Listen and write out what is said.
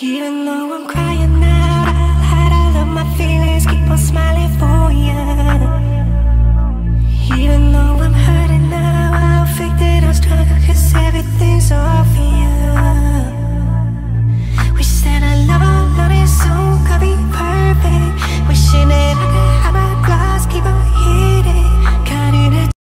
Even though I'm crying now.